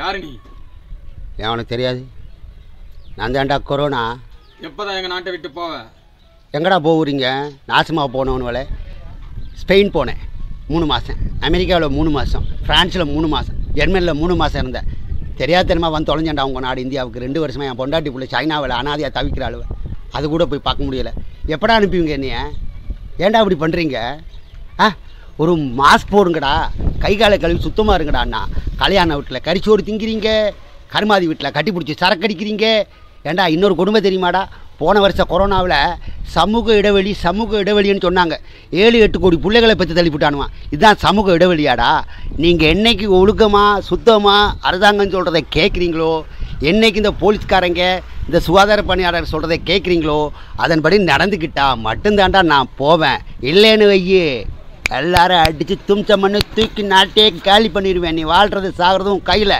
யாரு நீ? ஏன் உனக்கு தெரியாது? நான் தான்டா கொரோனா. எப்போதான் எங்கள் நாட்டை விட்டு போவ? எங்கடா போகிறீங்க நாசமாக போனவனுவல ஸ்பெயின் போனேன். மூணு மாதம் அமெரிக்காவில் மூணு மாதம் ஃப்ரான்ஸில் மூணு மாதம் ஜெர்மனியில் மூணு மாதம் இருந்தேன். தெரியாதனமா வந்து தொலைஞ்சேன்டா உங்கள் நாடு இந்தியாவுக்கு? ரெண்டு வருஷமா என் பொண்டாட்டி பிள்ளை சைனாவில் அனாதையாக தவிக்கிற ஆளுவ அது கூட போய் பார்க்க முடியல. எப்படா அனுப்புவீங்க என்னைய? ஏன்டா இப்படி பண்ணுறீங்க ஆ ஒரு மாஸ்க் போடுங்கடா. கை காலை கழுவி சுத்தமாக இருங்கடாண்ணா கல்யாண வீட்டில் கறிச்சோறு திங்கிறீங்க கருமாதி வீட்டில் கட்டி பிடிச்சி சரக்கு அடிக்கிறீங்க. ஏன்டா இன்னொரு கொடுமை தெரியுமாடா? போன வருஷம் கொரோனாவில் சமூக இடைவெளி சமூக இடைவெளின்னு சொன்னாங்க. ஏழு எட்டு கோடி பிள்ளைகளை பற்றி தள்ளிவிட்டானுவான் இதுதான் சமூக இடைவெளியாடா. நீங்கள் என்னைக்கு ஒழுக்கமாக சுத்தமாக அரசாங்கம் சொல்கிறத கேட்குறீங்களோ என்னைக்கு இந்த போலீஸ்காரங்க இந்த சுகாதார பணியாளர் சொல்கிறத கேட்குறீங்களோ அதன்படி நடந்துக்கிட்டா மட்டும்தாண்டா நான் போவேன். இல்லைன்னு வையே. எல்லாரும் அடித்து தும்சம் பண்ணி தூக்கி நாட்டே காலி பண்ணிடுவேன். நீ வாழ்கிறது சாகிறதும் கையில்.